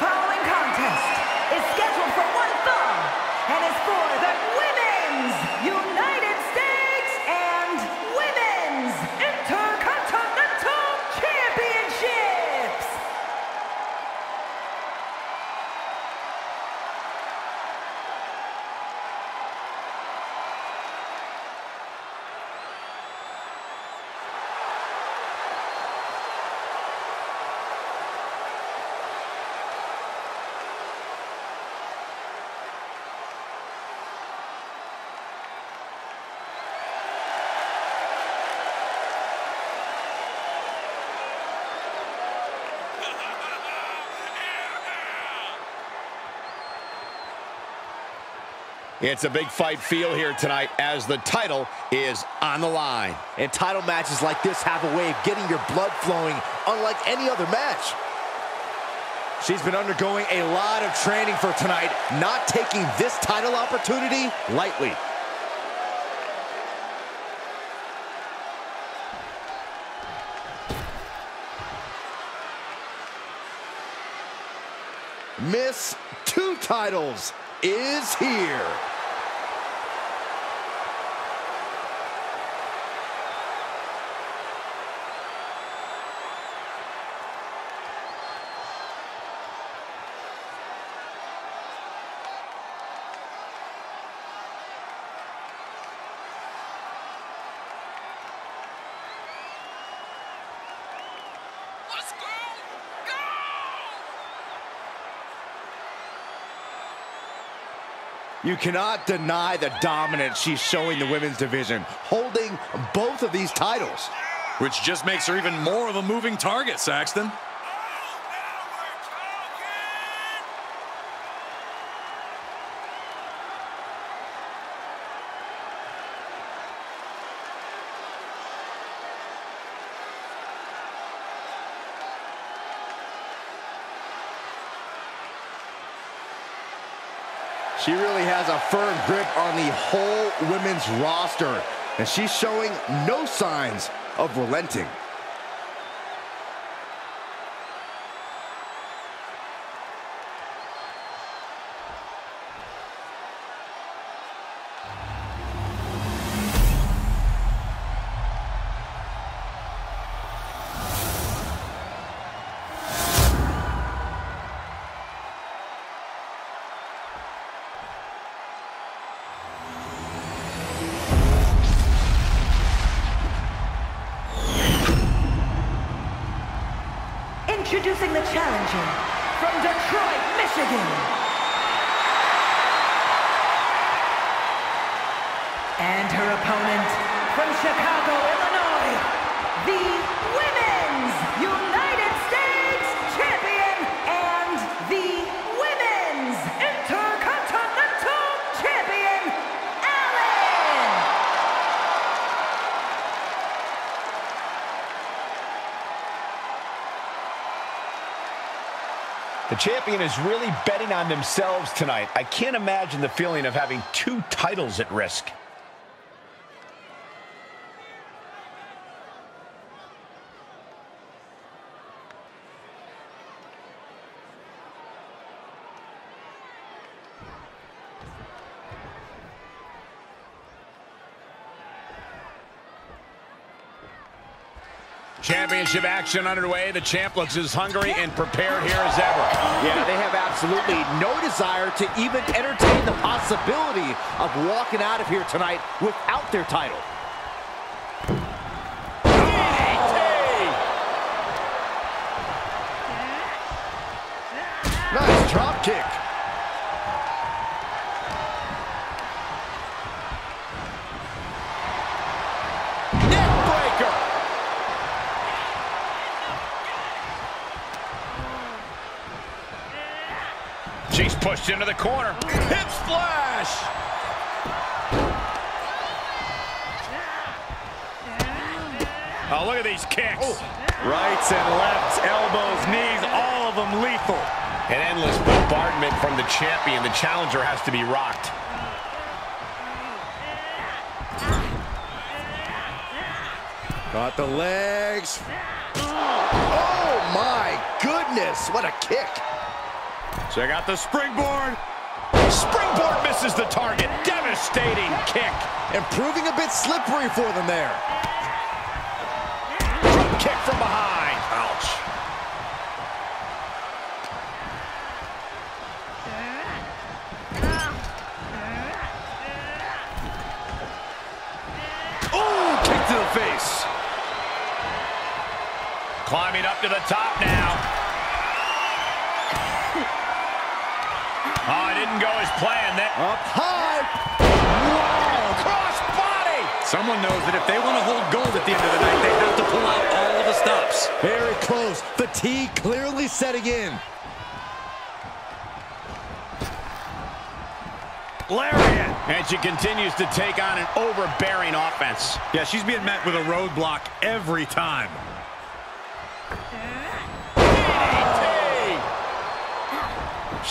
Following contest is scheduled It's a big fight feel here tonight as the title is on the line. And title matches like this have a way of getting your blood flowing unlike any other match. She's been undergoing a lot of training for tonight, not taking this title opportunity lightly. Miss Two Titles is here. You cannot deny the dominance she's showing the women's division, holding both of these titles. Which just makes her even more of a moving target, Saxton. Oh, now we're talking! She really has a firm grip on the whole women's roster, and she's showing no signs of relenting. Champion is really betting on themselves tonight. I can't imagine the feeling of having two titles at risk. Championship action underway. The champ looks as hungry and prepared here as ever. Yeah, they have absolutely no desire to even entertain the possibility of walking out of here tonight without their title. Nice drop kick. Pushed into the corner. Hip splash! Oh, look at these kicks. Rights and lefts, elbows, knees, all of them lethal. An endless bombardment from the champion. The challenger has to be rocked. Got the legs. Oh, my goodness. What a kick. Check out the springboard. Springboard misses the target. Devastating kick. And proving a bit slippery for them there. Drop kick from behind. Ouch. Ooh, kick to the face. Climbing up to the top now. Didn't go as planned. That Up high. Wow, cross body. Someone knows that if they want to hold gold at the end of the night, they have to pull out all of the stops. Very close. Fatigue clearly setting in. Lariat. And she continues to take on an overbearing offense. Yeah, she's being met with a roadblock every time.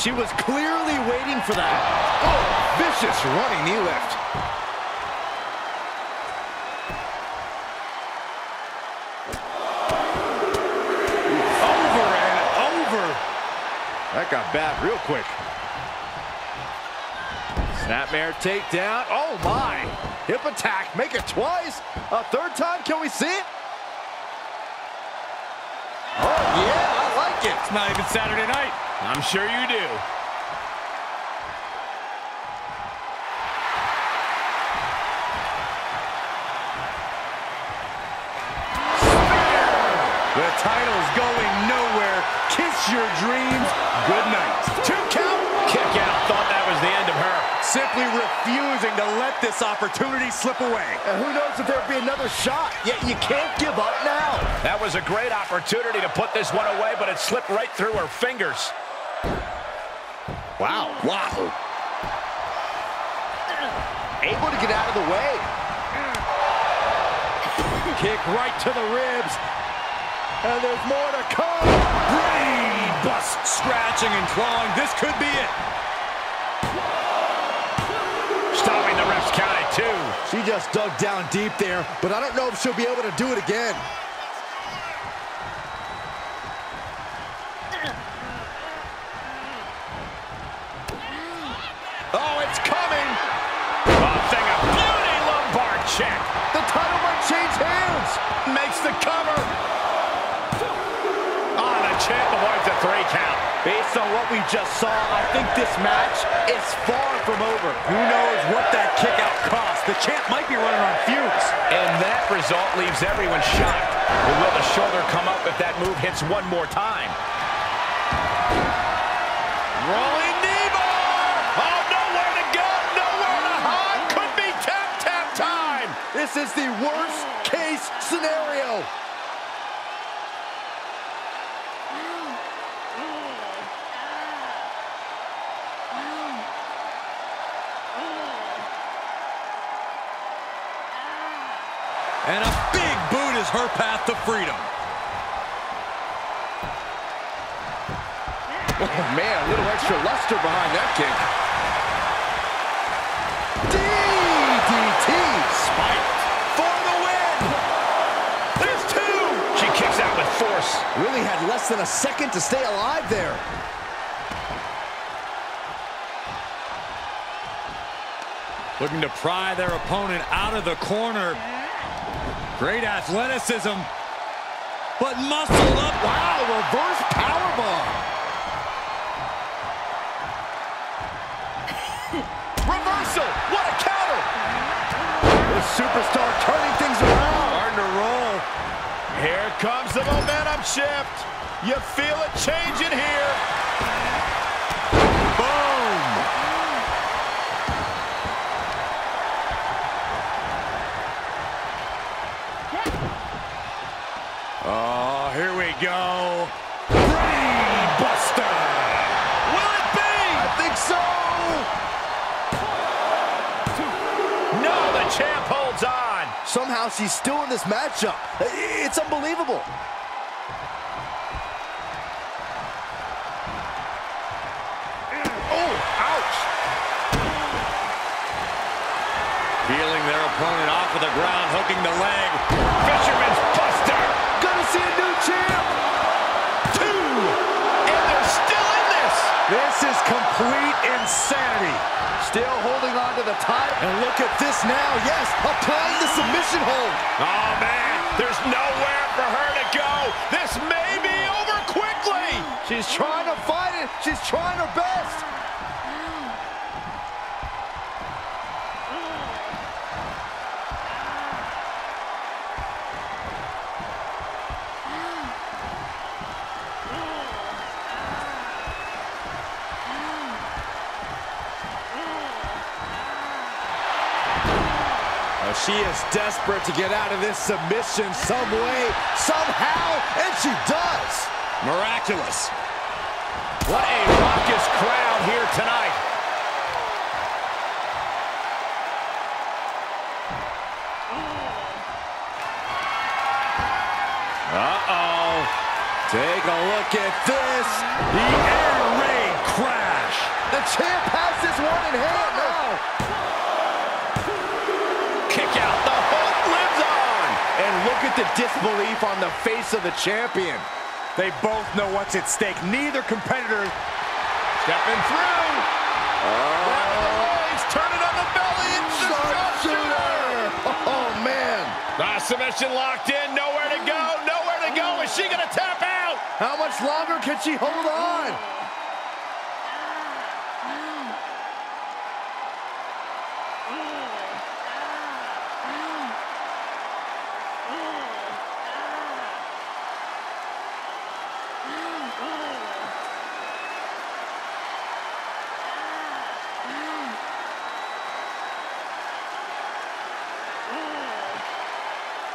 She was clearly waiting for that. Oh, vicious running knee lift. Over and over. That got bad real quick. Snapmare takedown. Oh, my. Hip attack. Make it twice. A third time. Can we see it? Oh, yeah. I like it. It's not even Saturday night. I'm sure you do. The title's going nowhere. Kiss your dreams. Good night. Two count. Kick out. Thought that was the end of her. Simply refusing to let this opportunity slip away. And who knows if there'll be another shot. Yet you can't give up now. That was a great opportunity to put this one away, but it slipped right through her fingers. Wow. Wow. Able to get out of the way. Kick right to the ribs. And there's more to come. Brain bust, scratching and clawing. This could be it. Stopping the ref's count at two. She just dug down deep there, but I don't know if she'll be able to do it again. Based on what we just saw, I think this match is far from over. Who knows what that kick out cost? The champ might be running on fumes. And that result leaves everyone shocked. But will the shoulder come up if that move hits one more time? Rolling knee bar! Oh, nowhere to go, nowhere to hide. Could be tap, tap time. This is the worst case scenario. And a big boot is her path to freedom. Oh, man, a little extra luster behind that kick. DDT. Spiked for the win. There's two. She kicks out with force. Really had less than a second to stay alive there. Looking to pry their opponent out of the corner. Great athleticism. But muscled up. Wow, reverse powerbomb. Reversal. What a counter. This superstar turning things around. Starting to roll. Here comes the momentum shift. You feel it changing here. Boom. Oh, here we go. Brain buster. Will it be? I think so. No, the champ holds on. Somehow she's still in this matchup. It's unbelievable. Oh, ouch. Peeling their opponent off of the ground, hooking the leg. Fisherman's Buster. Champ. Two. And they're still in this. This is complete insanity. Still holding on to the title. And look at this now. Yes, applying the submission hold. Oh, man, there's nowhere for her to go. This may be over quickly. She's trying to fight it. She's trying her best. She is desperate to get out of this submission some way, somehow, and she does. Miraculous. What a raucous crowd here tonight. Uh-oh. Take a look at this. The air raid crash. The champ has this one in hand now. At the disbelief on the face of the champion. They both know what's at stake. Neither competitor Stepping through. He's turning on the belly. It's the sharpshooter. Oh, man. Ah, submission locked in. Nowhere to go. Nowhere to go. Is she going to tap out? How much longer can she hold on?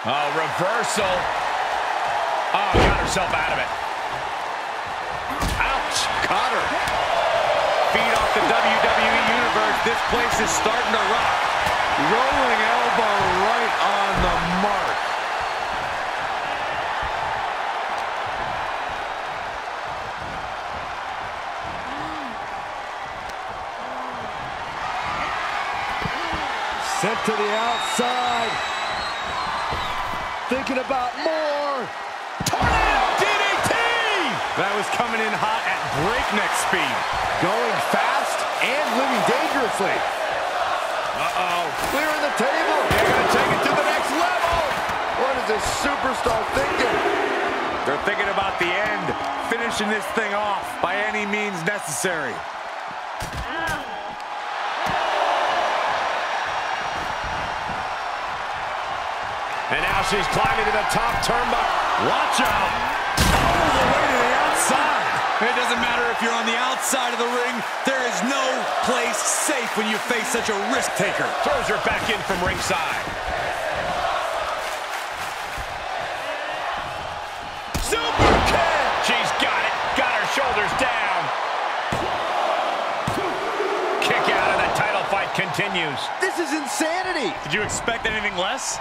Oh, reversal. Oh, got herself out of it. Ouch. Caught her. feed off the WWE Universe. This place is starting to rock. Rolling elbow right on the mark. Sent to the outside. Thinking about more. Tornado DDT. That was coming in hot at breakneck speed. Going fast and living dangerously. Uh-oh. Clearing the table. They're going to take it to the next level. What is this superstar thinking? They're thinking about the end, finishing this thing off by any means necessary. And now she's climbing to the top turnbuckle. Watch out! All the way to the outside. It doesn't matter if you're on the outside of the ring. There is no place safe when you face such a risk taker. Throws her back in from ringside. Super kick. She's got it. Got her shoulders down. Kick out and the title fight continues. This is insanity. Did you expect anything less?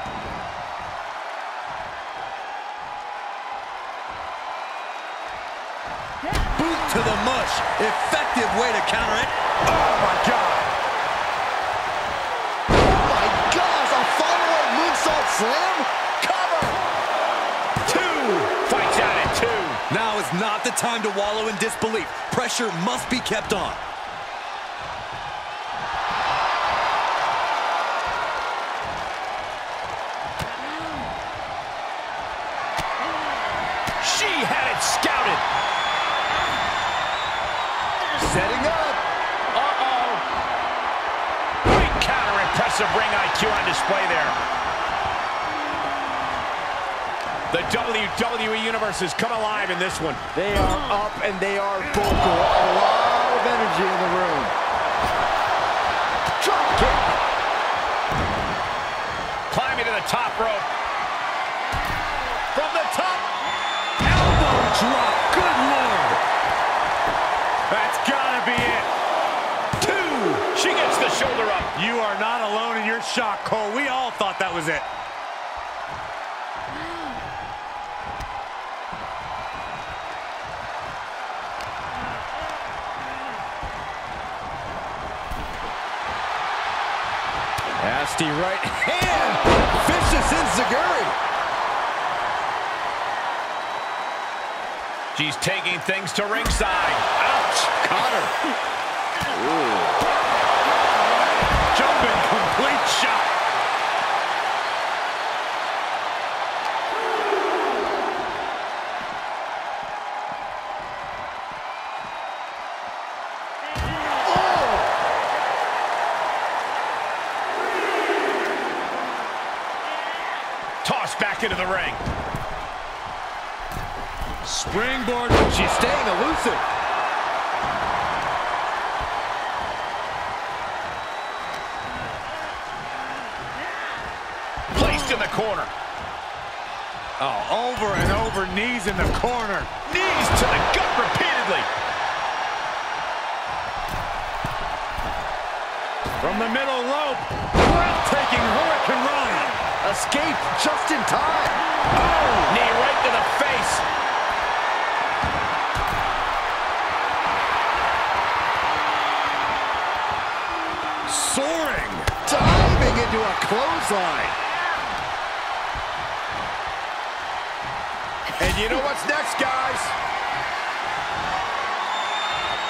Effective way to counter it. Oh, my God. Oh my gosh, a follow-up moonsault slam? Cover! Two. Fights out at two. Now is not the time to wallow in disbelief. Pressure must be kept on. IQ on display there. The WWE Universe has come alive in this one. They are up and they are vocal. A lot of energy in the room. Drop kick. Climbing to the top rope. From the top. Elbow drop. Shoulder up. You are not alone in your shock, Cole. We all thought that was it. Nasty right hand. Vicious Enziguri. She's taking things to ringside. Ouch. Caught her. Jumping complete shot. Oh. Tossed back into the ring. Springboard. She's staying elusive. Oh, over and over, knees in the corner. Knees to the gut repeatedly. From the middle rope. Breathtaking Hurricanrana. Escape just in time. Oh, knee right to the face. Soaring. Diving into a clothesline. And you know what's next, guys?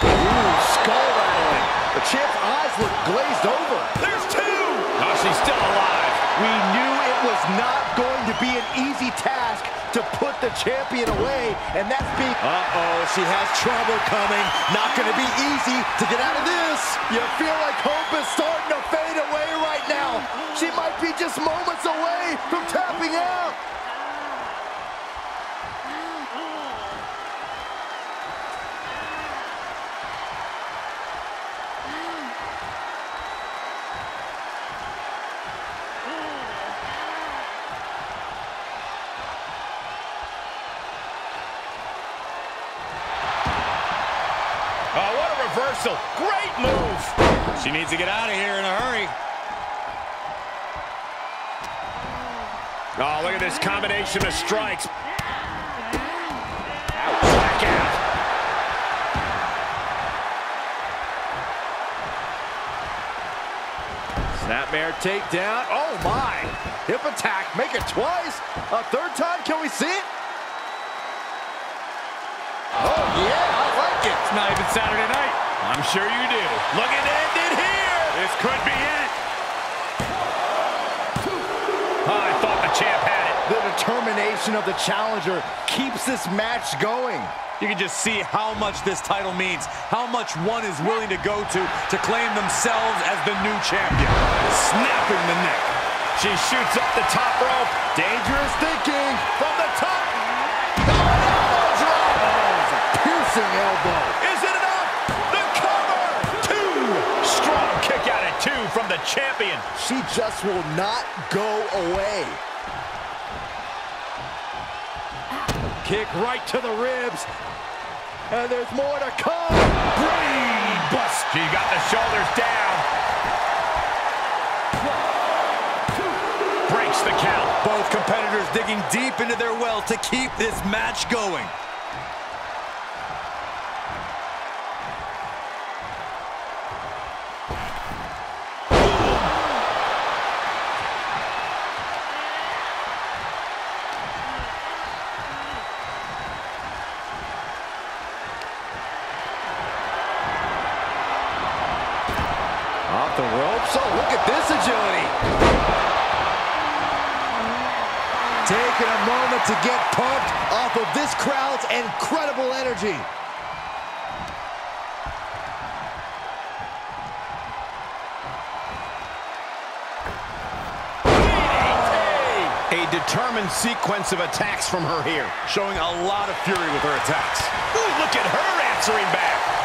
Ooh, skull rattling. The champ's eyes look glazed over. There's two. Oh, she's still alive. We knew it was not going to be an easy task to put the champion away, and that's being... Uh-oh, she has trouble coming. Not going to be easy to get out of this. You feel like hope is starting to fade away right now. She might be just moments away from tapping out. Reversal. Great move. She needs to get out of here in a hurry. Oh, look at this combination of strikes. Ouch. Back out. Snapmare takedown. Oh, my. Hip attack. Make it twice. A third time. Can we see it? Oh, yeah. I like it. It's not even Saturday night. I'm sure you do. Looking to end it here. This could be it. Oh, I thought the champ had it. The determination of the challenger keeps this match going. You can just see how much this title means, how much one is willing to go to to claim themselves as the new champion. Snapping the neck. She shoots up the top rope. Dangerous thinking from the top. Oh, an elbow drop. Oh, a piercing elbow. Champion. She just will not go away. Kick right to the ribs. And there's more to come. Brain bust. She got the shoulders down. Breaks the count. Both competitors digging deep into their well to keep this match going. To get pumped off of this crowd's incredible energy. A determined sequence of attacks from her here. Showing a lot of fury with her attacks. Ooh, look at her answering back.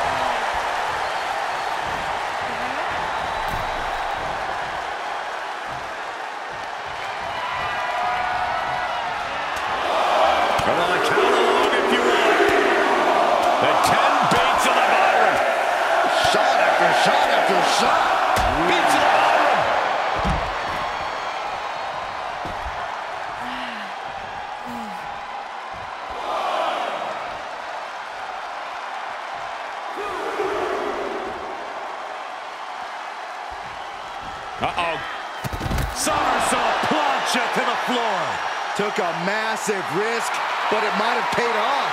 Massive risk, but it might have paid off.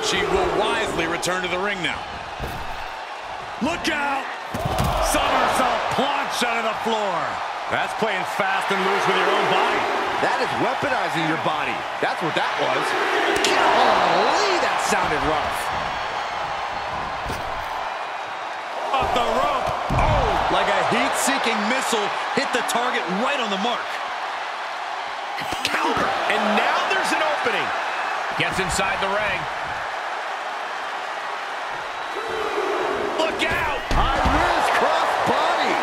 She will wisely return to the ring now. Look out! Somersault plunge onto the floor. That's playing fast and loose with your own body. That is weaponizing your body. That's what that was. Golly, that sounded rough. Heat-seeking missile hit the target right on the mark. Counter. And now there's an opening. Gets inside the ring. Look out! High risk cross body.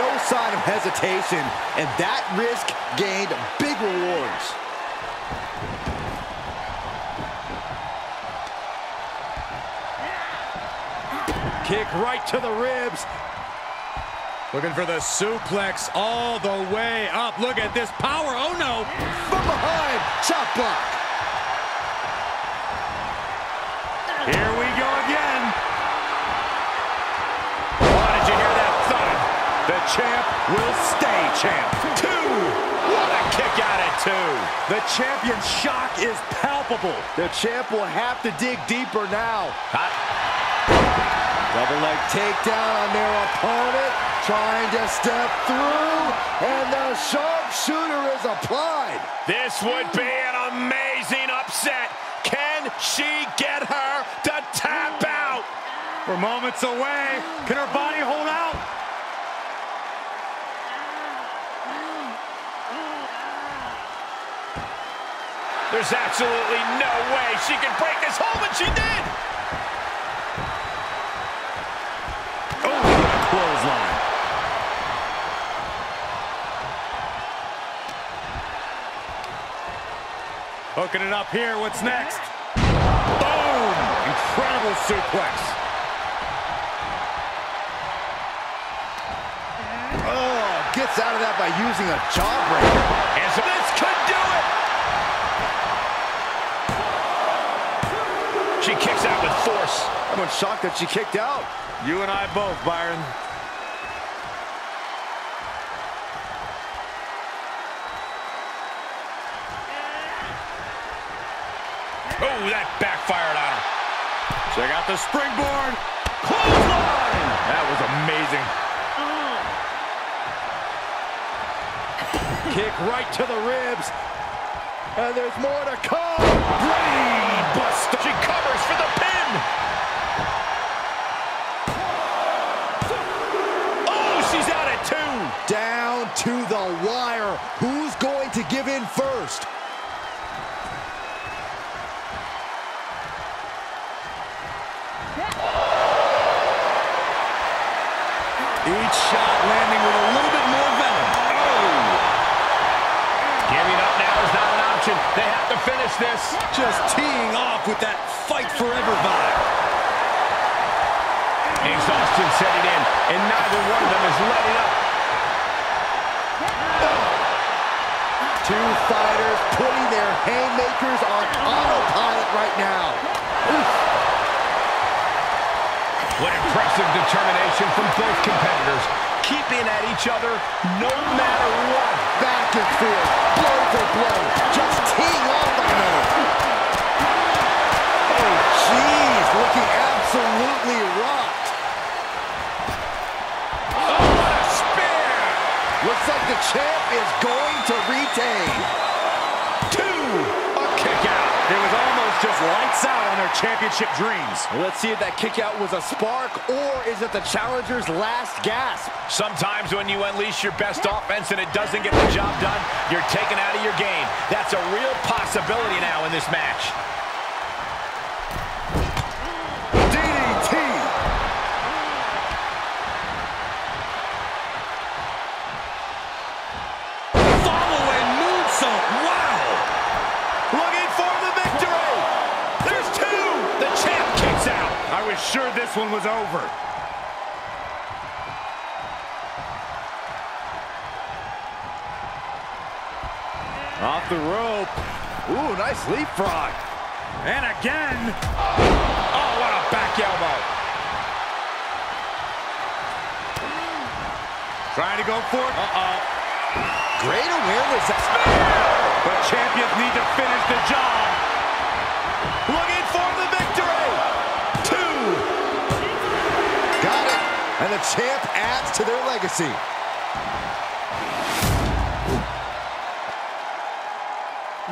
No sign of hesitation, and that risk gained big rewards. Kick right to the ribs. Looking for the suplex all the way up. Look at this power. Oh, no. From behind, chop block. Here we go again. Oh, did you hear that thud? The champ will stay champ. Two. What a kick out at two. The champion's shock is palpable. The champ will have to dig deeper now. Hot. Double leg takedown on their opponent, trying to step through, and the sharpshooter is applied. This would be an amazing upset. Can she get her to tap out? We're moments away. Can her body hold out? There's absolutely no way she can break this hold, and she did. Hooking it up here. What's next? Boom! Incredible suplex. Oh, gets out of that by using a jawbreaker. And so this could do it. She kicks out with force. I'm shocked that she kicked out. You and I both, Byron. Oh, that backfired on her. Check out the springboard. Clothesline! That was amazing. Kick right to the ribs. And there's more to come. Brain buster. She covers for the pin. Oh, she's out at two. Down to the wire. Who's going to give in first? Each shot landing with a little bit more venom. Oh! Giving up now is option. They have to finish this. Just teeing off with that fight forever vibe. Exhaustion setting in, and neither one of them is letting up. Two fighters putting their haymakers on autopilot right now. Oof. What impressive determination from both competitors, keeping at each other no matter what. Back and forth, blow for blow, just teeing off one another. Oh, jeez, looking absolutely rocked. Oh, what a spear! Looks like the champ is going to retain. Just lights out on their championship dreams. Let's see if that kick out was a spark or is it the challenger's last gasp? Sometimes when you unleash your best offense and it doesn't get the job done, you're taken out of your game. That's a real possibility now in this match. Sure this one was over. Off the rope. Ooh, nice leapfrog. And again. Oh, what a back elbow. Trying to go for it. Uh-oh. Great awareness. But champions need to finish the job. Champ adds to their legacy.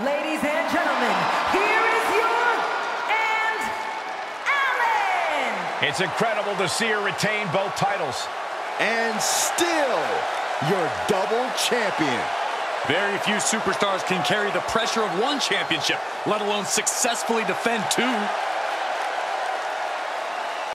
Ladies and gentlemen, here is your and Allen. It's incredible to see her retain both titles. And still, your double champion. Very few superstars can carry the pressure of one championship, let alone successfully defend two.